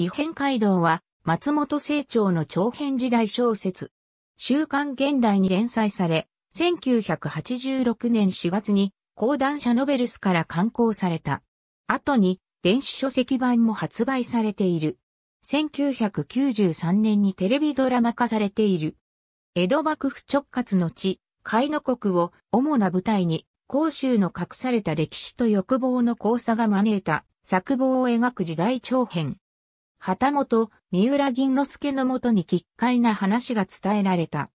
異変街道は松本清張の長編時代小説。週刊現代に連載され、1986年4月に講談社ノベルスから刊行された。後に電子書籍版も発売されている。1993年にテレビドラマ化されている。江戸幕府直轄の地、海の国を主な舞台に、甲州の隠された歴史と欲望の交差が招いた作望を描く時代長編。旗本、三浦銀之助のもとに奇怪な話が伝えられた。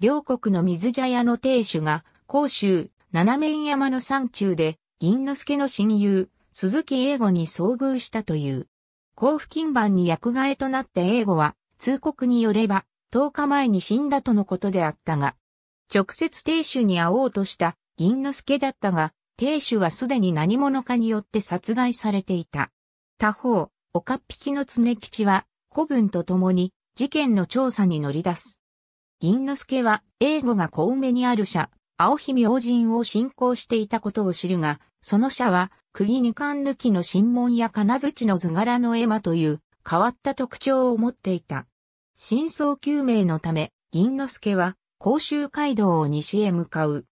両国の水茶屋の亭主が、甲州、七面山の山中で、銀之助の親友、鈴木英語に遭遇したという。甲府金番に役替えとなった英語は、通告によれば、10日前に死んだとのことであったが、直接亭主に会おうとした銀之助だったが、亭主はすでに何者かによって殺害されていた。他方、岡っ引きの常吉は、古文と共に事件の調査に乗り出す。銀之助は、英語が小梅にある社、青姫王人を信仰していたことを知るが、その社は、釘二冠抜きの神門や金槌の図柄の絵馬という変わった特徴を持っていた。真相究明のため、銀之助は、甲州街道を西へ向かう。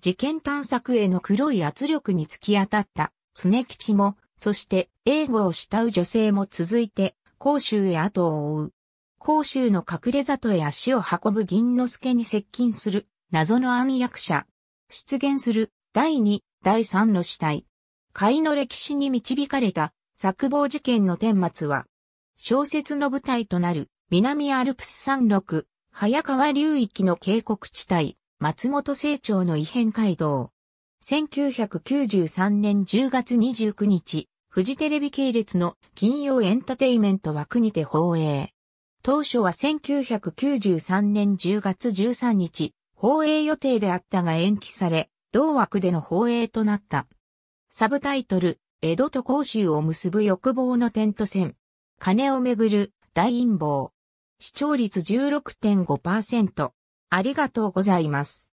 事件探索への黒い圧力に突き当たった常吉も、そして英語を慕う女性も続いて甲州へ後を追う。甲州の隠れ里へ足を運ぶ銀之助に接近する謎の暗躍者。出現する第2、第3の死体。海の歴史に導かれた作望事件の顛末は、小説の舞台となる南アルプス山麓、早川流域の渓谷地帯、松本清張の異変街道。1993年10月29日、フジテレビ系列の金曜エンタテイメント枠にて放映。当初は1993年10月13日、放映予定であったが延期され、同枠での放映となった。サブタイトル、江戸と甲州を結ぶ欲望のテント線。金をめぐる大陰謀。視聴率16.5%。ありがとうございます。